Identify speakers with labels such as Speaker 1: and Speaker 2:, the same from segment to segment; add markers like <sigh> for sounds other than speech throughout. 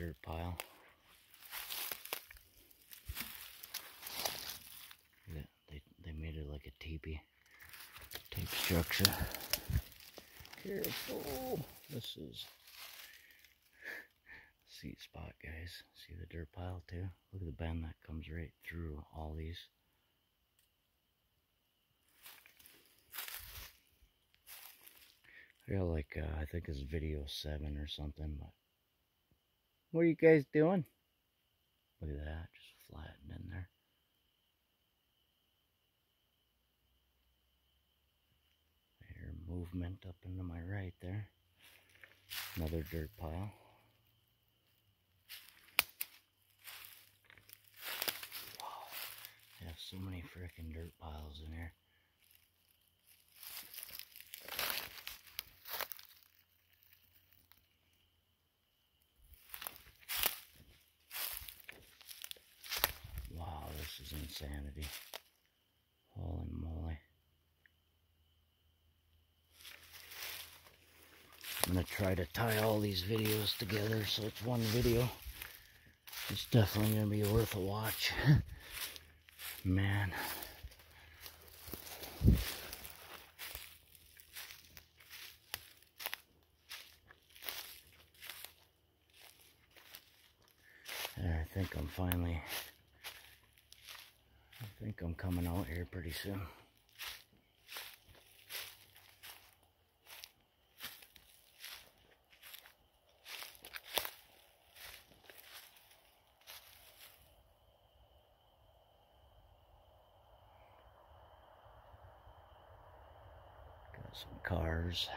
Speaker 1: dirt pile. Yeah, they, they made it like a teepee type structure. Careful. This is seat spot, guys. See the dirt pile too? Look at the bend that comes right through all these. I got like, uh, I think it's video seven or something, but what are you guys doing? Look at that, just flattened in there. There, movement up into my right there. Another dirt pile. Wow, I have so many freaking dirt piles in here. Wow, this is insanity. Holy moly. I'm gonna try to tie all these videos together so it's one video. It's definitely gonna be worth a watch. <laughs> Man. I think I'm finally I think I'm coming out here pretty soon. Got some cars.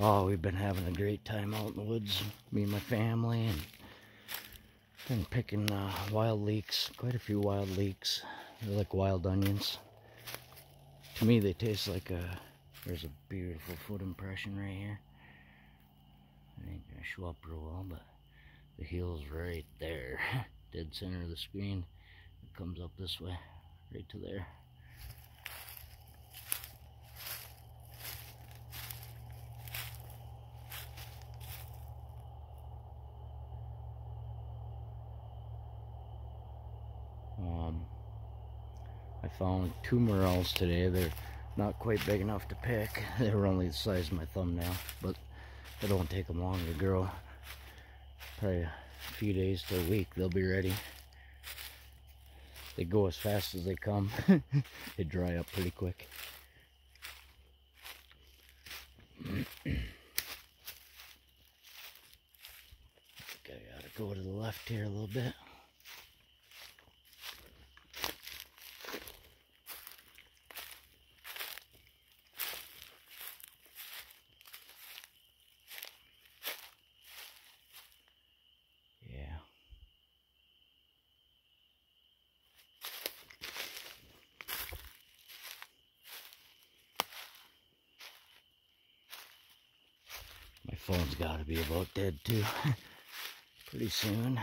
Speaker 1: Oh, we've been having a great time out in the woods, me and my family, and been picking uh, wild leeks, quite a few wild leeks. They're like wild onions. To me, they taste like a, there's a beautiful foot impression right here. I ain't gonna show up real well, but the heel's right there, <laughs> dead center of the screen. It comes up this way, right to there. Um, I found two morels today. They're not quite big enough to pick. <laughs> They were only the size of my thumbnail, but it don't take them long to grow. Probably a few days to a week, they'll be ready. They go as fast as they come. <laughs> they dry up pretty quick. <coughs> I gotta go to the left here a little bit. Phone's got to be about dead too. <laughs> Pretty soon.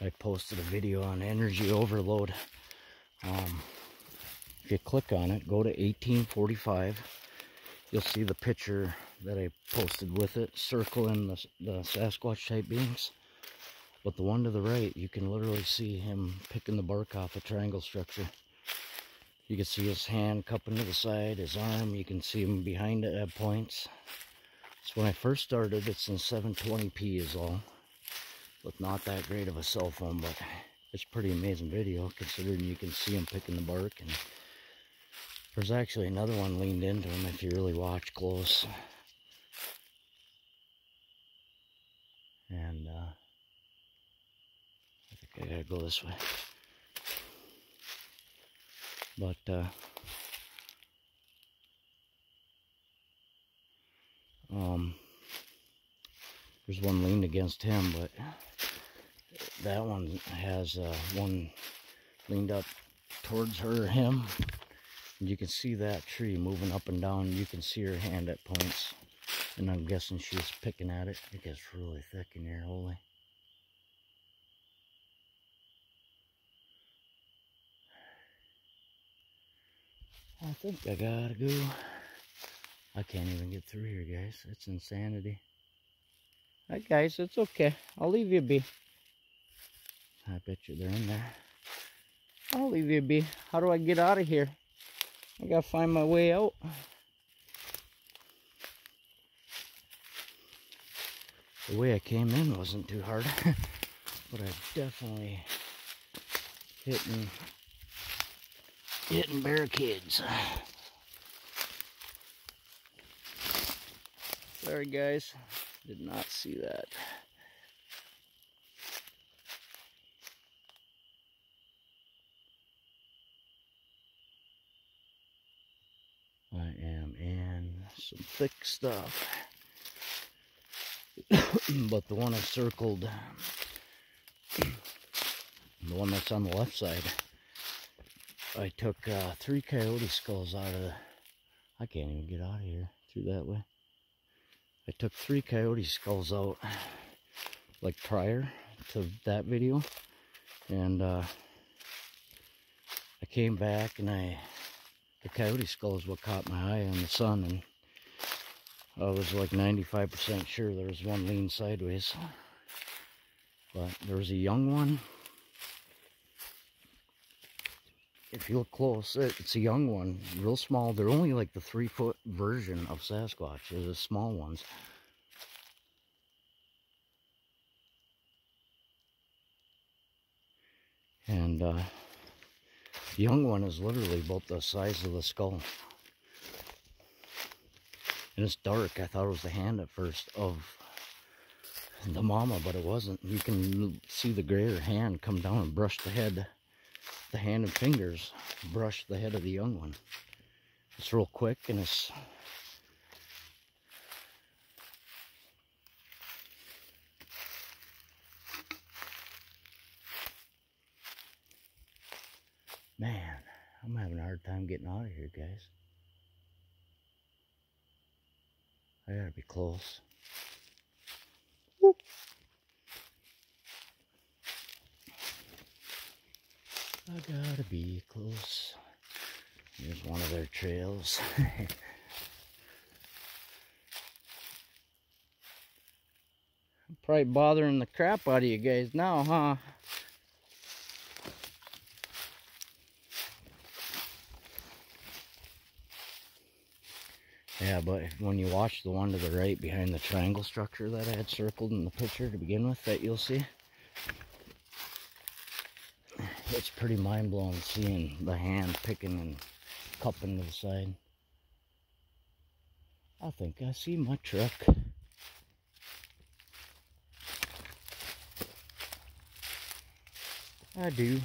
Speaker 1: I posted a video on energy overload. Um, if you click on it, go to 1845. You'll see the picture that I posted with it, circling the, the Sasquatch type beings. But the one to the right, you can literally see him picking the bark off a triangle structure. You can see his hand cupping to the side, his arm, you can see him behind it at points. So when I first started, it's in 720p is all. With not that great of a cell phone, but it's pretty amazing video considering you can see him picking the bark and there's actually another one leaned into him if you really watch close. And uh, I gotta go this way. But uh, Um, there's one leaned against him, but that one has uh, one leaned up towards her, or him. And you can see that tree moving up and down. You can see her hand at points. And I'm guessing she's picking at it. It gets really thick in here, holy. I think I gotta go. I can't even get through here, guys. It's insanity. Alright, guys, it's okay. I'll leave you be. I bet you they're in there. I'll leave you be. How do I get out of here? I gotta find my way out. The way I came in wasn't too hard, <laughs> but I definitely hitting hitting barricades. Sorry guys, did not see that. I am in some thick stuff. <coughs> but the one I circled, <coughs> the one that's on the left side, I took uh, three coyote skulls out of the, I can't even get out of here through that way. I took three coyote skulls out like prior to that video. And uh, I came back and I the coyote skull is what caught my eye in the sun. And I was like 95% sure there was one lean sideways. But there was a young one if you look close, it's a young one, real small. They're only like the three foot version of Sasquatch. They're the small ones. And uh, the young one is literally about the size of the skull. And it's dark. I thought it was the hand at first of the mama, but it wasn't. You can see the grayer hand come down and brush the head the hand and fingers brush the head of the young one. It's real quick and it's Man, I'm having a hard time getting out of here, guys. I gotta be close. I gotta be close. Here's one of their trails. <laughs> I'm probably bothering the crap out of you guys now, huh? Yeah, but when you watch the one to the right behind the triangle structure that I had circled in the picture to begin with that you'll see, it's pretty mind-blowing seeing the hand picking and cupping to the side. I think I see my truck. I do.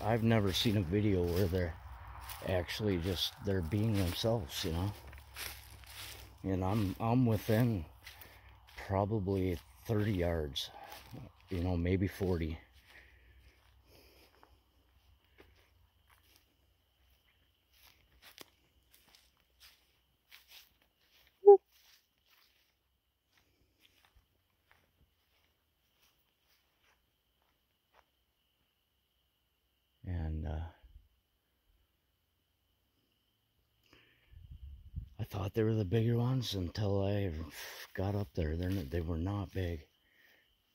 Speaker 1: I've never seen a video where they're actually just they're being themselves, you know. And I'm I'm within probably 30 yards, you know, maybe 40. And uh, I thought they were the bigger ones until I got up there. They're, they were not big.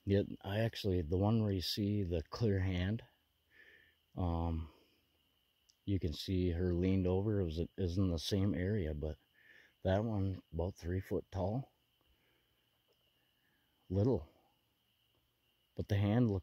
Speaker 1: Yet I actually, the one where you see the clear hand, um, you can see her leaned over. It was is in the same area, but that one about three foot tall. Little. But the hand looks